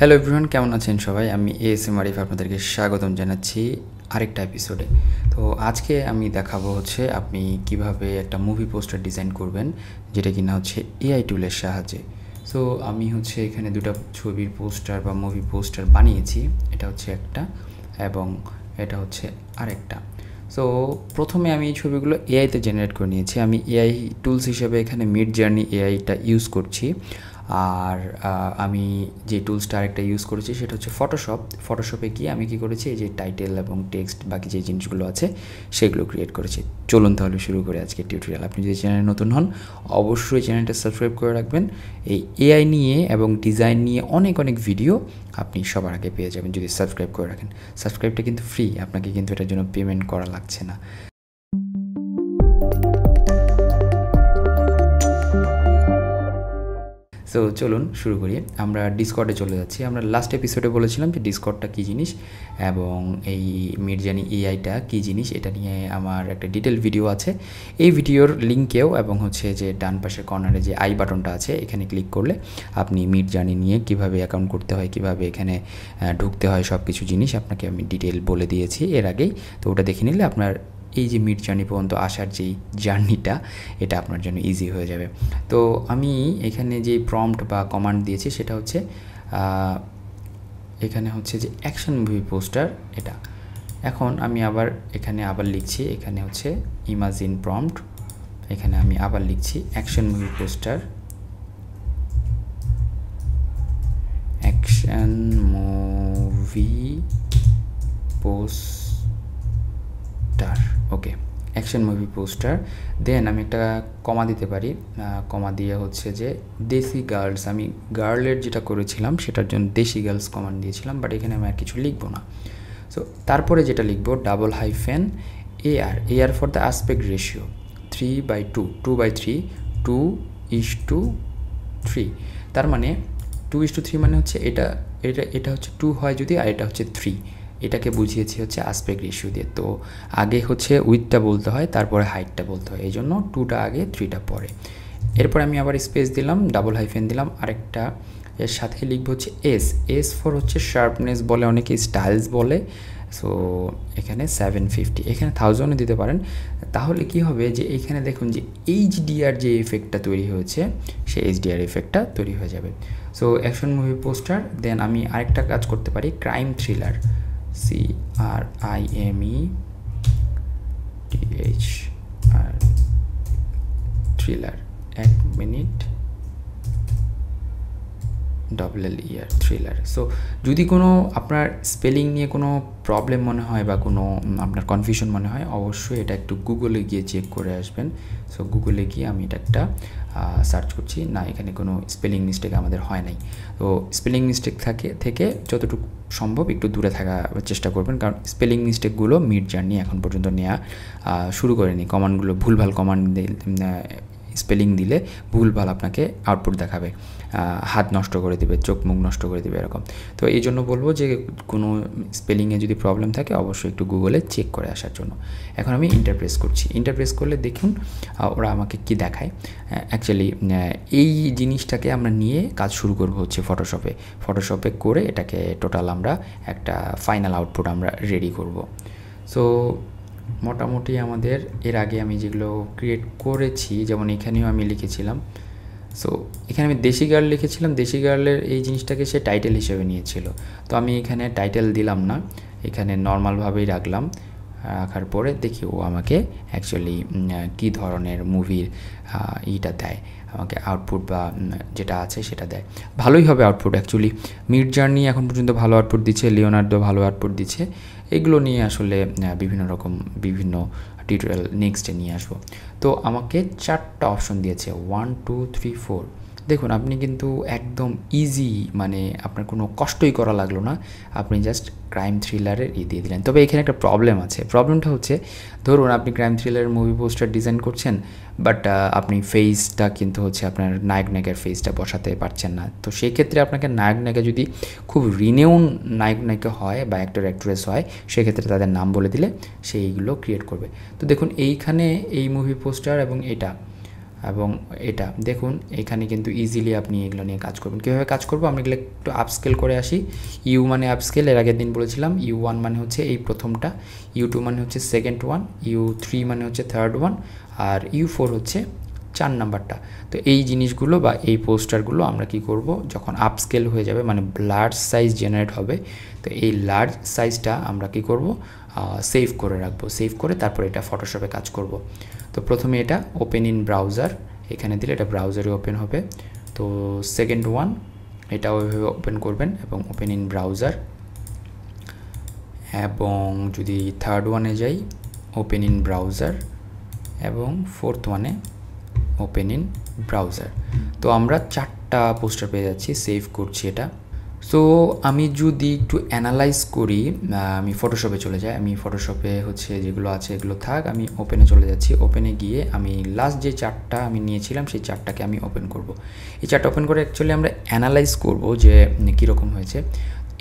Hello everyone কেমন আছেন সবাই? আমি এ এস এম আরিফ আপনাদেরকে স্বাগতম জানাচ্ছি আরেকটা এপিসোডে তো আজকে আমি দেখাবো হচ্ছে আপনি কীভাবে একটা মুভি পোস্টার ডিজাইন করবেন, যেটা কিনা হচ্ছে এআই টুলের সাহায্যে। সো আমি হচ্ছে এখানে দুটো ছবির পোস্টার বা মুভি পোস্টার বানিয়েছি, এটা হচ্ছে একটা এবং এটা হচ্ছে আরেকটা। সো প্রথমে আমি এই ছবিগুলো এআইতে জেনারেট করে নিয়েছি। আমি এআই টুলস হিসেবে এখানে মিড জার্নি এআইটা ইউজ করছি। আর আমি যে টুলসটা আরেকটা ইউজ করেছি সেটা হচ্ছে ফটোশপ ফটোশপে গিয়ে আমি কি করেছি, এই যে টাইটেল এবং টেক্সট বাকি যে জিনিসগুলো আছে সেগুলো ক্রিয়েট করেছি। চলুন তাহলে শুরু করে আজকে টিউটোরিয়াল আপনি যদি চ্যানেলে নতুন হন, অবশ্যই চ্যানেলটা সাবস্ক্রাইব করে রাখবেন। এই এআই নিয়ে এবং ডিজাইন নিয়ে অনেক অনেক ভিডিও আপনি সবার আগে পেয়ে যাবেন যদি সাবস্ক্রাইব করে রাখেন। সাবস্ক্রাইবটা কিন্তু ফ্রি আপনাকে কিন্তু এটার জন্য পেমেন্ট করা লাগছে না। সো চলুন শুরু করি। আমরা ডিসকর্ডে চলে যাচ্ছি। আমরা লাস্ট এপিসোডে বলেছিলাম যে ডিসকর্ডটা কী জিনিস এবং এই মির্জানি এআইটা কী জিনিস এটা নিয়ে আমার একটা ডিটেল ভিডিও আছে। এই ভিডিওর লিঙ্কেও এবং হচ্ছে যে ডান পাশের কর্নারে যে আই বাটনটা আছে, এখানে ক্লিক করলে আপনি মির্জানি নিয়ে কীভাবে অ্যাকাউন্ট করতে হয়, কীভাবে এখানে ঢুকতে হয় সব কিছু জিনিস আপনাকে আমি ডিটেল বলে দিয়েছি এর আগেই। তো ওটা দেখে নিলে আপনার এই যে মিড জার্নি পর্যন্ত আসার যেই জার্নিটা, এটা আপনার জন্য ইজি হয়ে যাবে। তো আমি এখানে যে প্রম্পট বা কমান্ড দিয়েছি, সেটা হচ্ছে এখানে হচ্ছে যে অ্যাকশন মুভি পোস্টার এটা। এখন আমি আবার এখানে আবার লিখছি, এখানে হচ্ছে ইমাজিন প্রম্পট এখানে আমি আবার লিখছি action movie poster action movie post action movie poster then আমি একটা কমা দিতে পারি। কমা দিয়ে হচ্ছে যে দেশি গার্লস আমি গার্লের যেটা করেছিলাম সেটার জন্য দেশি গার্লস কমান্ড দিয়েছিলাম বাট এখানে আমি আর কিছু লিখব না। সো তারপরে যেটা লিখব double hyphen A R A R for the aspect ratio three by two two by three two is two three তার মানে টু ইস টু থ্রি মানে হচ্ছে এটা এটা এটা হচ্ছে টু হয় যদি আর এটা হচ্ছে থ্রি এটাকে বুঝিয়েছি হচ্ছে আসপেক্ট রেশিও দিয়ে। তো আগে হচ্ছে উইথটা বলতে হয়, তারপরে হাইটটা বলতে হয় এই জন্য টুটা আগে থ্রিটা পরে। এরপর আমি আবার স্পেস দিলাম ডাবল হাইফেন দিলাম, আরেকটা এর সাথে লিখব হচ্ছে এস এস ফর হচ্ছে শার্পনেস বলে অনেকে স্টাইলস বলে সো এখানে সেভেন ফিফটি এখানে থাউজেন্ডও দিতে পারেন। তাহলে কি হবে যে এখানে দেখুন যে এইচ এইচডিআর যে এফেক্টটা তৈরি হয়েছে সেই এইচডিআর এফেক্টটা তৈরি হয়ে যাবে। So action movie poster then আমি আরেকটা কাজ করতে পারি crime thriller C R I M E T H R thriller এক minute double L E R thriller so যদি কোনো আপনার স্পেলিং নিয়ে কোনো প্রবলেম মনে হয় বা কোনো আপনার কনফিউশন মনে হয়, অবশ্যই এটা একটু গুগলে গিয়ে চেক করে আসবেন। সো গুগলে গিয়ে আমি এটা একটা সার্চ করছি, না, এখানে কোনো স্পেলিং মিস্টেক আমাদের হয় নাই। তো স্পেলিং মিস্টেক থাকে, থেকে যতটুকু সম্ভব একটু দূরে থাকার চেষ্টা করবেন, কারণ স্পেলিং মিস্টেকগুলো মিড জার্নি এখন পর্যন্ত নেওয়া শুরু করেনি। কমান্ডগুলো ভুলভাল কমান্ড স্পেলিং দিলে ভুলভাল আপনাকে আউটপুট দেখাবে। হাত নষ্ট করে দেবে, চোখ মুখ নষ্ট করে দেবে, এরকম। তো এই জন্য বলব যে, কোনো স্পেলিংয়ে যদি প্রবলেম থাকে, অবশ্যই একটু গুগলে চেক করে আসার জন্য। এখন আমি ইন্টারপ্রেস করছি। ইন্টারপ্রেস করলে দেখুন ওরা আমাকে কি দেখায়। অ্যাকচুয়ালি এই জিনিসটাকে আমরা নিয়ে কাজ শুরু করব হচ্ছে ফটোশপে ফটোশপে করে এটাকে টোটাল আমরা একটা ফাইনাল আউটপুট আমরা রেডি করব। সো মোটামুটি আমাদের এর আগে আমি যেগুলো ক্রিয়েট করেছি, যেমন এখানেও আমি লিখেছিলাম। সো এখানে আমি দেশি গার্ল লিখেছিলাম। দেশি গার্লের এই জিনিসটাকে সে টাইটেল হিসেবে নিয়েছিল। তো আমি এখানে টাইটেল দিলাম না। এখানে নর্মালভাবেই রাখলাম। রাখার পরে দেখি ও আমাকে অ্যাকচুয়ালি কী ধরনের মুভির ইটা দেয়। আমাকে আউটপুট বা যেটা আছে সেটা দেয়। ভালোই হবে আউটপুট অ্যাকচুয়ালি মিড জার্নি এখন পর্যন্ত ভালো আউটপুট দিচ্ছে। লিওনার্দো ভালো আউটপুট দিচ্ছে। এগুলো নিয়ে আসলে বিভিন্ন রকম বিভিন্ন টিউটোরিয়াল নেক্সটে নিয়ে আসব। তো আমাকে চারটা অপশন দিয়েছে ওয়ান টু থ্রি ফোর দেখুন, আপনি কিন্তু একদম ইজি মানে আপনার কোনো কষ্টই করা লাগল না। আপনি জাস্ট ক্রাইম থ্রিলারের ই দিয়ে দিলেন। তবে এখানে একটা প্রবলেম আছে। প্রবলেমটা হচ্ছে, ধরুন আপনি ক্রাইম থ্রিলারের মুভি পোস্টার ডিজাইন করছেন বাট আপনি ফেসটা কিন্তু হচ্ছে আপনার নায়ক নায়কের ফেসটা বসাতে পারছেন না। তো সেই ক্ষেত্রে আপনাকে নায়ক নায়িকা যদি খুব রিনেউন নায়ক নায়িকা হয় বা অ্যাক্টর অ্যাক্ট্রেস হয়, সেক্ষেত্রে তাদের নাম বলে দিলে সেইগুলো ক্রিয়েট করবে। তো দেখুন, এইখানে এই মুভি পোস্টার এবং এটা এবং এটা, দেখুন, এখানে কিন্তু ইজিলি আপনি এগুলো নিয়ে কাজ করবেন। কীভাবে কাজ করব? আমরা এগুলো একটু আপস্কেল করে আসি। ইউ মানে আপস্কেল এর আগের দিন বলেছিলাম ইউ ওয়ান মানে হচ্ছে এই প্রথমটা ইউ টু মানে হচ্ছে সেকেন্ড ওয়ান ইউ থ্রি মানে হচ্ছে থার্ড ওয়ান আর ইউ ফোর হচ্ছে চার নাম্বারটা তো এই জিনিসগুলো বা এই পোস্টারগুলো আমরা কি করব? যখন আপস্কেল হয়ে যাবে মানে লার্জ সাইজ জেনারেট হবে, তো এই লার্জ সাইজটা আমরা কি করব? সেভ করে রাখব। সেভ করে তারপর এটা ফটোশপে কাজ করব। তো প্রথমে এটা ওপেন ইন ব্রাউজার এখানে দিলে এটা ব্রাউজারে ওপেন হবে। তো সেকেন্ড ওয়ান এটা ওইভাবে ওপেন করবেন এবং ওপেন ইন ব্রাউজার এবং যদি থার্ড ওয়ানে যাই ওপেন ইন ব্রাউজার এবং ফোর্থ ওয়ানে ওপেন ইন ব্রাউজার তো আমরা চারটা পোস্টার পেয়ে যাচ্ছি সেভ করছি এটা। সো আমি যদি একটু অ্যানালাইজ করি আমি ফটোশপে চলে যাই। আমি ফটোশপে হচ্ছে যেগুলো আছে এগুলো থাক, আমি ওপেনে চলে যাচ্ছি। ওপেনে গিয়ে আমি লাস্ট যে চারটা আমি নিয়েছিলাম, সেই চারটাকে আমি ওপেন করব। এই চারটা ওপেন করে অ্যাকচুয়ালি আমরা অ্যানালাইজ করব যে কীরকম হয়েছে।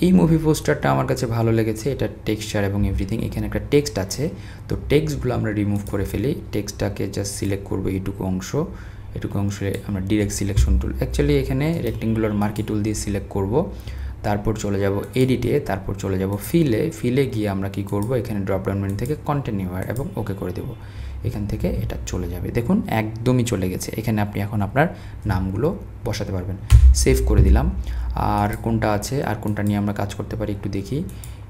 এই মুভি পোস্টারটা আমার কাছে ভালো লেগেছে। এটা টেক্সচার এবং এভরিথিং এখানে একটা টেক্সট আছে। তো টেক্সটগুলো আমরা রিমুভ করে ফেলি। টেক্সটটাকে জাস্ট সিলেক্ট করব এইটুকু অংশ। এটুকু অংশে আমরা ডিরেক্ট সিলেকশন টুল অ্যাকচুয়ালি এখানে রেক্টেঙ্গুলার মার্কি টুল দিয়ে সিলেক্ট করব, তারপর চলে যাব এডিটে তারপর চলে যাব ফিলে ফিলে গিয়ে আমরা কি করব? এখানে ড্রপডাউন মেনু থেকে কন্টিনিউয়ার এবং ওকে করে দেব। এখান থেকে এটা চলে যাবে। দেখুন, একদমই চলে গেছে। এখানে আপনি এখন আপনার নামগুলো বসাতে পারবেন। সেভ করে দিলাম। আর কোনটা আছে? আর কোনটা নিয়ে আমরা কাজ করতে পারি একটু দেখি।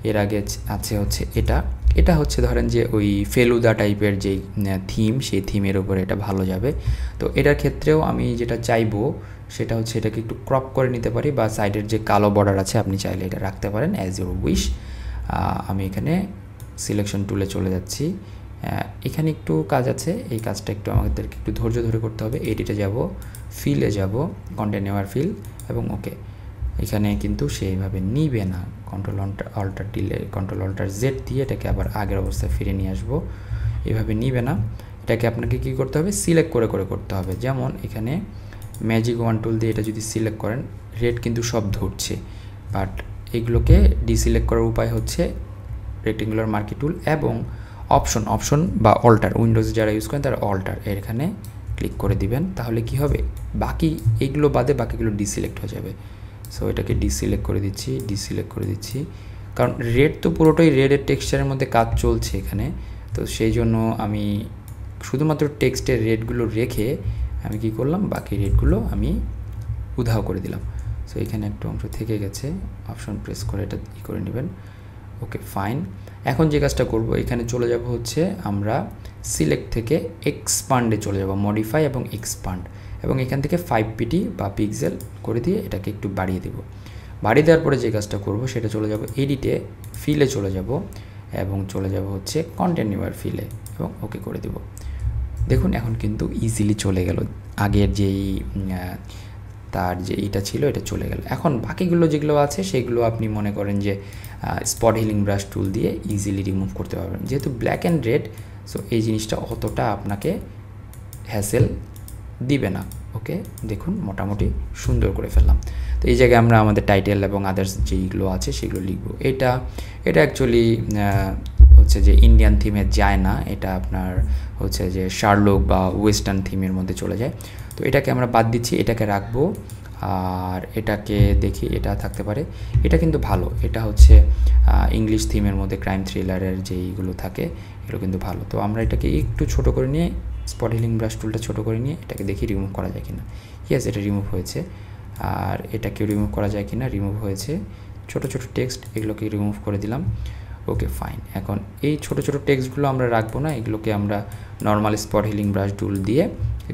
এর আগে আছে হচ্ছে এটা। এটা হচ্ছে ধরেন যে ওই ফেলুদা টাইপের যে থিম সেই থিমের উপরে এটা ভালো যাবে। তো এটার ক্ষেত্রেও আমি যেটা চাইব, সেটা হচ্ছে এটাকে একটু ক্রপ করে নিতে পারি বা সাইডের যে কালো বর্ডার আছে, আপনি চাইলে এটা রাখতে পারেন অ্যাজ ইউর উইশ আমি এখানে সিলেকশন টুলে চলে যাচ্ছি। এখানে একটু কাজ আছে, এই কাজটা একটু আমাদেরকে একটু ধৈর্য ধরে করতে হবে। এডিটে যাব ফিলে যাব কন্টেন্ট নেওয়ার ফিল এবং ওকে এখানে কিন্তু সেইভাবে নিবে না। Control alt delete control alt Z দিয়ে এটাকে আবার আগের অবস্থায় ফিরে নিয়ে আসব। এভাবে নিবে না। এটাকে আপনাকে কি করতে হবে? সিলেক্ট করে করে করতে হবে। যেমন এখানে ম্যাজিক ওয়ান টুল দিয়ে এটা যদি সিলেক্ট করেন রেড কিন্তু সব ধরছে। বাট এগুলোকে ডিসিলেক্ট করার উপায় হচ্ছে রেক্টেঙ্গুলার মার্কি টুল এবং অপশন অপশন বা অল্টার উইন্ডোজে যারা ইউজ করেন তারা অল্টার এখানে ক্লিক করে দিবেন। তাহলে কি হবে? বাকি এইগুলো বাদে বাকিগুলো ডিসিলেক্ট হয়ে যাবে। সো এটাকে ডিসিলেক্ট করে দিচ্ছি ডিসিলেক্ট করে দিচ্ছি। কারণ রেড তো পুরোটাই রেডের টেক্সচারের মধ্যে কাজ চলছে এখানে। তো সেই জন্য আমি শুধুমাত্র টেক্সটের রেডগুলো রেখে আমি কি করলাম, বাকি রেডগুলো আমি উধাও করে দিলাম। সো এখানে একটা অংশ থেকে গেছে। অপশন প্রেস করে এটা ই করে নেবেন। ওকে ফাইন এখন যে কাজটা করব, এখানে চলে যাব হচ্ছে আমরা সিলেক্ট থেকে এক্সপান্ডে চলে যাব মডিফাই এবং এক্সপান্ড এবং এখান থেকে ফাইভ পিটি বা পিক্সেল করে দিয়ে এটাকে একটু বাড়িয়ে দেব। বাড়িয়ে দেওয়ার পরে যে কাজটা করব সেটা চলে যাব এডিটে ফিলে চলে যাব এবং চলে যাব হচ্ছে কন্টিনিউয়ার ফিলে এবং ওকে করে দেব। দেখুন এখন কিন্তু ইজিলি চলে গেল। আগের যেই তার যে এইটা ছিল এটা চলে গেল। এখন বাকিগুলো যেগুলো আছে সেগুলো আপনি মনে করেন যে স্পট হিলিং ব্রাশ টুল দিয়ে ইজিলি রিমুভ করতে পারবেন। যেহেতু ব্ল্যাক অ্যান্ড রেড সো এই জিনিসটা অতটা আপনাকে হ্যাসেল দিবে না ওকে দেখুন, মোটামুটি সুন্দর করে ফেললাম। তো এই জায়গায় আমরা আমাদের টাইটেল এবং আদার্স যেইগুলো আছে সেগুলো লিখব। এটা এটা অ্যাকচুয়ালি হচ্ছে যে ইন্ডিয়ান থিমে যায় না, এটা আপনার হচ্ছে যে শার্লোক বা ওয়েস্টার্ন থিমের মধ্যে চলে যায়। তো এটাকে আমরা বাদ দিচ্ছি, এটাকে রাখব, আর এটাকে দেখি, এটা থাকতে পারে। এটা কিন্তু ভালো, এটা হচ্ছে ইংলিশ থিমের মধ্যে ক্রাইম থ্রিলারের যেইগুলো থাকে, এগুলো কিন্তু ভালো। তো আমরা এটাকে একটু ছোট করে নিয়ে স্পট হিলিং ব্রাশ টুলটা ছোটো করে নিয়ে এটাকে দেখি রিমুভ করা যায় কিনা। ইয়েস এটা রিমুভ হয়েছে। আর এটাকে রিমুভ করা যায় কিনা? রিমুভ হয়েছে। ছোট ছোট টেক্সট এগুলোকে রিমুভ করে দিলাম। ওকে ফাইন এখন এই ছোট ছোট টেক্সটগুলো আমরা রাখব না, এগুলোকে আমরা normal spot healing brush tool দিয়ে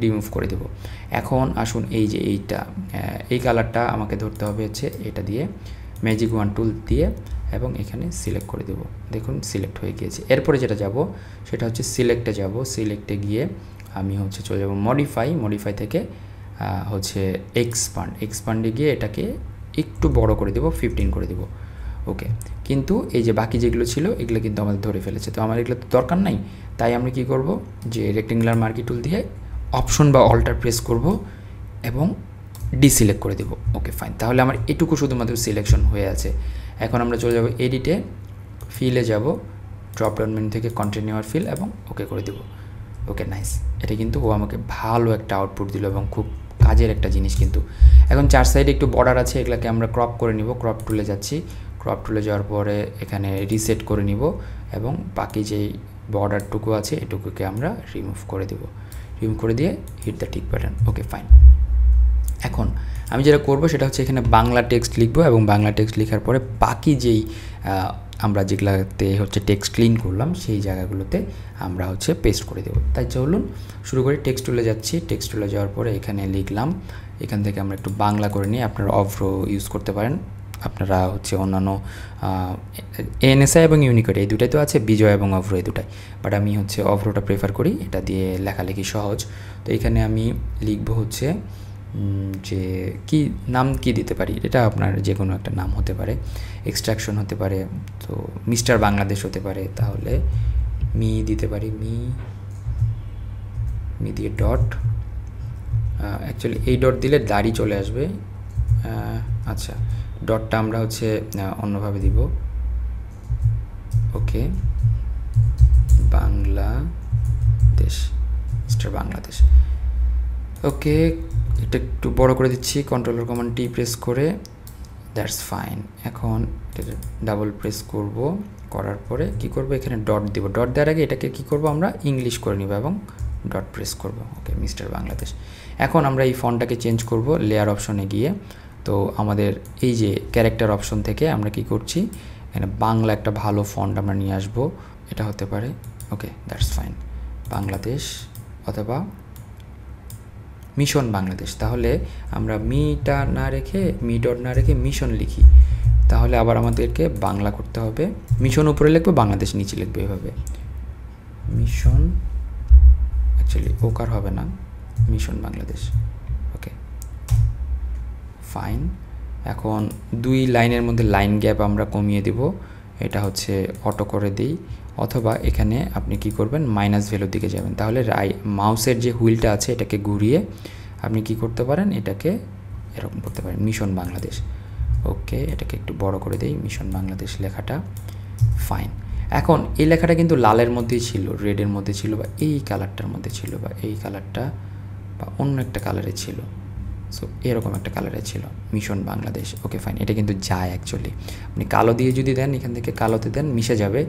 রিমুভ করে দেব। এখন আসুন এই যে এইটা এই কালারটা আমাকে ধরতে হবে হচ্ছে এটা দিয়ে ম্যাজিক ওয়ান টুল দিয়ে এবং এখানে সিলেক্ট করে দেব। দেখুন সিলেক্ট হয়ে গিয়েছে। এরপরে যেটা যাব, সেটা হচ্ছে সিলেক্টে যাব। সিলেক্টে গিয়ে আমি হচ্ছে চলে যাব মডিফাই মডিফাই থেকে হচ্ছে এক্সপান্ড এক্সপান্ডে গিয়ে এটাকে একটু বড় করে দেব ফিফটিন করে দেব। ওকে কিন্তু এই যে বাকি যেগুলো ছিল, এগুলো কিন্তু আমাদের ধরে ফেলেছে। তো আমার এগুলো তো দরকার নাই। তাই আমরা কি করব? যে রেক্টেঙ্গুলার মার্কি টুল দিয়ে অপশন বা অল্টার প্রেস করব এবং ডিসিলেক্ট করে দেব। ওকে ফাইন তাহলে আমার এটুকু শুধুমাত্র সিলেকশন হয়ে আছে। এখন আমরা চলে যাব এডিটে ফিলে যাব ড্রপডাউন মেনু থেকে কন্টিনিউয়ার ফিল এবং ওকে করে দেব। ওকে নাইস এটা কিন্তু ও আমাকে ভালো একটা আউটপুট দিল এবং খুব কাজের একটা জিনিস কিন্তু। এখন চার সাইডে একটু বর্ডার আছে, এগুলোকে আমরা ক্রপ করে নিব। ক্রপ টুলে যাচ্ছি। ক্রপ টুলে যাওয়ার পরে এখানে রিসেট করে নিব এবং বাকি যেই বর্ডারটুকু আছে, এটুকুকে আমরা রিমুভ করে দেব। রিমুভ করে দিয়ে hit the tick button okay fine এখন আমি যেটা করব সেটা হচ্ছে এখানে বাংলা টেক্সট লিখব এবং বাংলা টেক্সট লেখার পরে বাকি যেই আমরা যেগুলাতে হচ্ছে টেক্সট ক্লিন করলাম, সেই জায়গাগুলোতে আমরা হচ্ছে পেস্ট করে দেবো। তাই চলুন শুরু করে। টেক্সট টুলে যাচ্ছি। টেক্সট টুলে যাওয়ার পরে এখানে লিখলাম। এখান থেকে আমরা একটু বাংলা করে নিই। আপনারা অভ্র ইউজ করতে পারেন। আপনারা হচ্ছে অন্যান্য এনএসআই এবং ইউনিকোড, এই দুটাই তো আছে, বিজয় এবং অভ্র এই দুটাই। বাট আমি হচ্ছে অভ্রটা প্রেফার করি। এটা দিয়ে লেখালেখি সহজ। তো এখানে আমি লিখব হচ্ছে যে কি নাম কি দিতে পারি, এটা আপনার যে কোনো একটা নাম হতে পারে। এক্সট্রাকশন হতে পারে, তো মিস্টার বাংলাদেশ হতে পারে, তাহলে মি দিতে পারি, মি মি দিয়ে ডট। অ্যাকচুয়ালি এই ডট দিলে দাড়ি চলে আসবে। আচ্ছা ডটটা আমরা হচ্ছে অন্যভাবে দিব। Okay, Bangladesh, mister Bangladesh. Okay এটা একটু বড় করে দিচ্ছি control or command T press করে দ্যাটস ফাইন এখন ডাবল প্রেস করব, করার পরে কি করব? এখানে ডট দেব। ডট দেওয়ার আগে এটাকে কি করব আমরা? ইংলিশ করে নিব এবং ডট প্রেস করব। ওকে মিস্টার বাংলাদেশ এখন আমরা এই ফন্টটাকে চেঞ্জ করব লেয়ার অপশনে গিয়ে। তো আমাদের এই যে ক্যারেক্টার অপশন থেকে আমরা কি করছি? এখানে বাংলা একটা ভালো ফন্ট আমরা নিয়ে আসব। এটা হতে পারে ওকে দ্যাটস ফাইন বাংলাদেশ অথবা মিশন বাংলাদেশ। তাহলে আমরা মিটা না রেখে মি ডট না রেখে মিশন লিখি। তাহলে আবার আমাদেরকে বাংলা করতে হবে। মিশন উপরে লিখবে, বাংলাদেশ নিচে লিখবে এভাবে। মিশন অ্যাকচুয়ালি ওকার হবে না। মিশন বাংলাদেশ। ওকে ফাইন এখন দুই লাইনের মধ্যে লাইন গ্যাপ আমরা কমিয়ে দেব। এটা হচ্ছে অটো করে দিই। অথবা এখানে আপনি কি করবেন মাইনাস ভ্যালুর দিকে যাবেন। তাহলে রাই মাউসের যে হুইলটা আছে, এটাকে ঘুরিয়ে আপনি কি করতে পারেন, এটাকে এরকম করতে পারেন মিশন বাংলাদেশ। ওকে এটাকে একটু বড় করে দিই মিশন বাংলাদেশ লেখাটা ফাইন এখন এই লেখাটা কিন্তু লালের মধ্যেই ছিল রেডের মধ্যে ছিল বা এই কালারটার মধ্যে ছিল বা এই কালারটা বা অন্য একটা কালারে ছিল। সো এরকম একটা কালারে ছিল। মিশন বাংলাদেশ ওকে ফাইন এটা কিন্তু যায় অ্যাকচুয়ালি আপনি কালো দিয়ে যদি দেন, এখান থেকে কালোতে দেন, মিশে যাবে।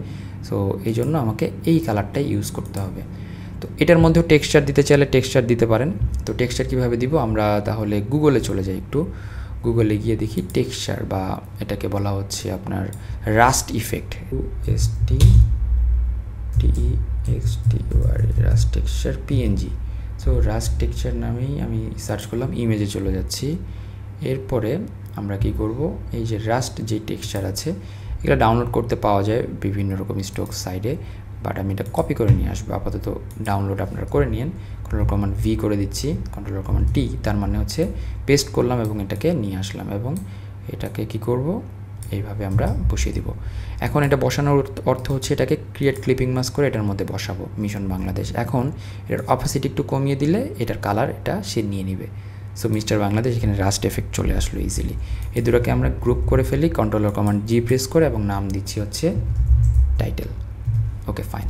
সো এই জন্য আমাকে এই কালারটাই ইউজ করতে হবে। তো এটার মধ্যেও টেক্সচার দিতে চাইলে টেক্সচার দিতে পারেন। তো টেক্সচার কীভাবে দিব? আমরা তাহলে গুগলে চলে যাই একটু। গুগলে গিয়ে দেখি টেক্সচার বা এটাকে বলা হচ্ছে আপনার rust effect S T T X T rust texture PNG so rust texture নামেই আমি সার্চ করলাম ইমেজে চলে যাচ্ছি। এরপরে আমরা কি করব? এই যে রাস্ট যে টেক্সচার আছে, এগুলো ডাউনলোড করতে পাওয়া যায় বিভিন্ন রকম স্টক সাইডে বাট আমি এটা কপি করে নিয়ে আসব। আপাতত ডাউনলোড আপনারা করে নিন কন্ট্রোল কমান্ড ভি করে দিচ্ছি কন্ট্রোল কমান্ড টি তার মানে হচ্ছে পেস্ট করলাম এবং এটাকে নিয়ে আসলাম এবং এটাকে কি করব? এইভাবে আমরা বসিয়ে দিব। এখন এটা বসানোর অর্থ হচ্ছে এটাকে ক্রিয়েট ক্লিপিং মাস করে এটার মধ্যে বসাবো মিশন বাংলাদেশ এখন এটার অপাসিটি একটু কমিয়ে দিলে এটার কালার এটা সে নিয়ে নিবে। সো মিস্টার বাংলাদেশ এখানে রাস্ট এফেক্ট চলে আসলো ইজিলি এই দুটোকে আমরা গ্রুপ করে ফেলি কন্ট্রোলার কমান্ড জি প্রেস করে এবং নাম দিচ্ছি হচ্ছে টাইটেল ওকে ফাইন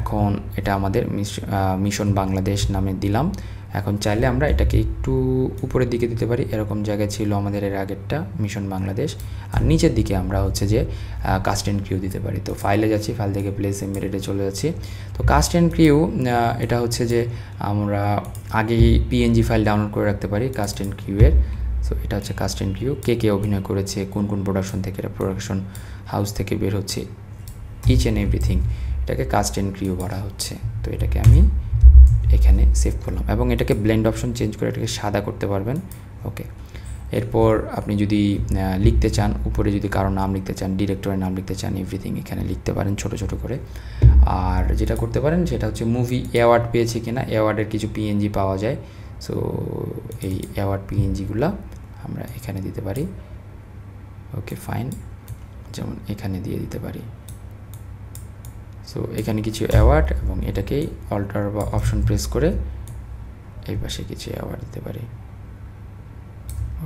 এখন এটা আমাদের মিশন বাংলাদেশ নামে দিলাম। এখন চাইলে আমরা এটাকে একটু উপরের দিকে দিতে পারি। এরকম জায়গায় ছিল আমাদের এর আগেরটা, মিশন বাংলাদেশ। আর নিচের দিকে আমরা হচ্ছে যে কাস্ট অ্যান্ড ক্রিউ দিতে পারি। তো ফাইলে যাচ্ছি ফাইল থেকে প্লেস এমবেডেডে চলে যাচ্ছি। তো কাস্ট অ্যান্ড ক্রিউ এটা হচ্ছে যে, আমরা আগেই পিএনজি ফাইল ডাউনলোড করে রাখতে পারি কাস্ট অ্যান্ড ক্রিউয়ের সো এটা হচ্ছে কাস্ট অ্যান্ড ক্রিউ কে কে অভিনয় করেছে, কোন কোন প্রোডাকশন থেকে এটা প্রোডাকশন হাউস থেকে বের হচ্ছে ইচ অ্যান্ড এভরিথিং এটাকে কাস্ট অ্যান্ড ক্রিউ বলা হচ্ছে। তো এটাকে আমি এখানে সেভ করলাম এবং এটাকে ব্লেন্ড অপশন চেঞ্জ করে এটাকে সাদা করতে পারবেন ওকে এরপর আপনি যদি লিখতে চান, উপরে যদি কারও নাম লিখতে চান ডিরেক্টরের নাম লিখতে চান এভরিথিং এখানে লিখতে পারেন ছোট ছোট করে। আর যেটা করতে পারেন সেটা হচ্ছে মুভি অ্যাওয়ার্ড পেয়েছে কিনা অ্যাওয়ার্ডের কিছু পিএনজি পাওয়া যায়। সো এই অ্যাওয়ার্ড পিএনজিগুলো আমরা এখানে দিতে পারি। ওকে ফাইন যেমন এখানে দিয়ে দিতে পারি। সো এখানে কিছু অ্যাওয়ার্ড এবং এটাকেই অল্টার বা অপশন প্রেস করে এই পাশে কিছু অ্যাওয়ার্ড দিতে পারি।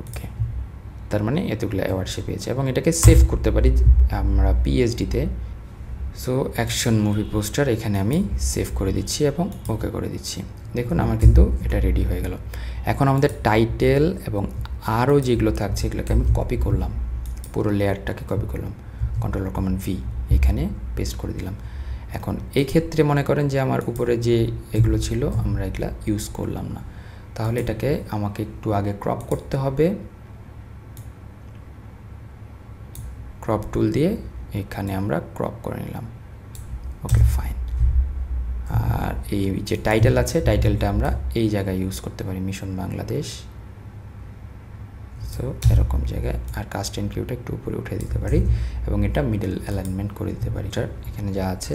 ওকে তার মানে এতগুলো অ্যাওয়ার্ড সে পেয়েছে এবং এটাকে সেভ করতে পারি আমরা পিএইচডিতে সো অ্যাকশন মুভি পোস্টার এখানে আমি সেভ করে দিচ্ছি এবং ওকে করে দিচ্ছি। দেখুন, আমার কিন্তু এটা রেডি হয়ে গেল। এখন আমাদের টাইটেল এবং আরও যেগুলো থাকছে এগুলোকে আমি কপি করলাম। পুরো লেয়ারটাকে কপি করলাম। কন্ট্রোলার কমান ভি এখানে পেস্ট করে দিলাম। এখন এই ক্ষেত্রে মনে করেন যে আমার উপরে যে এগুলো ছিল, আমরা এগুলা ইউজ করলাম না। তাহলে এটাকে আমাকে একটু আগে ক্রপ করতে হবে। ক্রপ টুল দিয়ে এখানে আমরা ক্রপ করে নিলাম। ওকে ফাইন আর এই যে টাইটেল আছে টাইটেলটা আমরা এই জায়গায় ইউজ করতে পারি মিশন বাংলাদেশ সো এরকম জায়গায় আর কাস্ট অ্যান্ড কিউটা একটু উপরে উঠে দিতে পারি এবং এটা মিডল অ্যালাইনমেন্ট করে দিতে পারি। এটার এখানে যা আছে,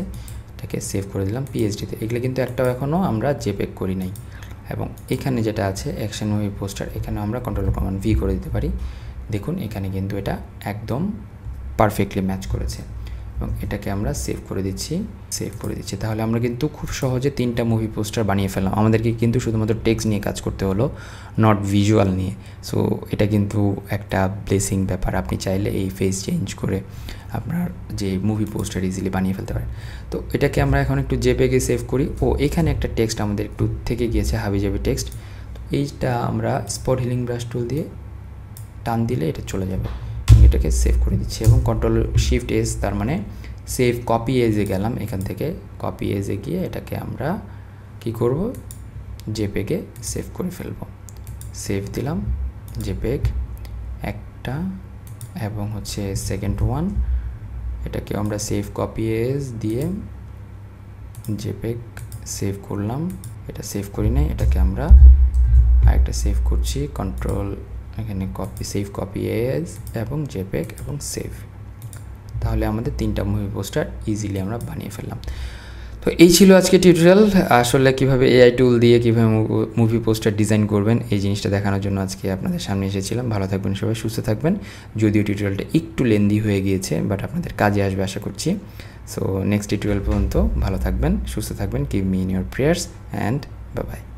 এটাকে সেভ করে দিলাম পিএইচডিতে এগুলো কিন্তু একটাও এখনও আমরা জেপেক করি নাই। এবং এখানে যেটা আছে অ্যাকশন মুভি পোস্টার এখানে আমরা কন্ট্রোল কমান ভি করে দিতে পারি। দেখুন, এখানে কিন্তু এটা একদম পারফেক্টলি ম্যাচ করেছে। এবং এটাকে আমরা সেভ করে দিচ্ছি। সেভ করে দিচ্ছি। তাহলে আমরা কিন্তু খুব সহজে তিনটা মুভি পোস্টার বানিয়ে ফেললাম। আমাদেরকে কিন্তু শুধুমাত্র টেক্সট নিয়ে কাজ করতে হলো নট ভিজুয়াল নিয়ে। সো এটা কিন্তু একটা ব্লেসিং ব্যাপার। আপনি চাইলে এই ফেস চেঞ্জ করে আপনার যে মুভি পোস্টার ইজিলি বানিয়ে ফেলতে পারেন। তো, এটাকে আমরা এখন একটু জেপেগে সেভ করি। ও, এখানে একটা টেক্সট আমাদের একটু থেকে গিয়েছে হাবি যাবি টেক্সট এইটা আমরা স্পট হিলিং ব্রাশ টুল দিয়ে টান দিলে এটা চলে যাবে। এটাকে সেভ করে দিচ্ছি এবং কন্ট্রোল শিফট এস তার মানে সেভ কপি এজে গেলাম, এখান থেকে কপি এজে গিয়ে এটাকে আমরা কি করব? জেপেগে সেভ করে ফেলব। সেভ দিলাম জেপেগ একটা এবং হচ্ছে সেকেন্ড ওয়ান এটাকে আমরা সেভ কপি এজ দিয়ে জেপেগ সেভ করলাম। এটা সেভ করি নাই, এটাকে আমরা আরেকটা সেভ করছি। কন্ট্রোল এখানে কপি সেভ কপি এজ এবং জেপেক এবং সেভ তাহলে আমাদের তিনটা মুভি পোস্টার ইজিলি আমরা বানিয়ে ফেললাম। তো এই ছিল আজকে টিউটোরিয়াল আসলে কীভাবে এআই টুল দিয়ে কীভাবে মুভি পোস্টার ডিজাইন করবেন, এই জিনিসটা দেখানোর জন্য আজকে আপনাদের সামনে এসেছিলাম। ভালো থাকবেন সবাই, সুস্থ থাকবেন। যদিও টিউটোরিয়ালটা একটু লেন্দি হয়ে গিয়েছে বাট আপনাদের কাজে আসবে আশা করছি। সো নেক্সট টিউটোরিয়াল পর্যন্ত ভালো থাকবেন, সুস্থ থাকবেন। Keep me in your prayers and bye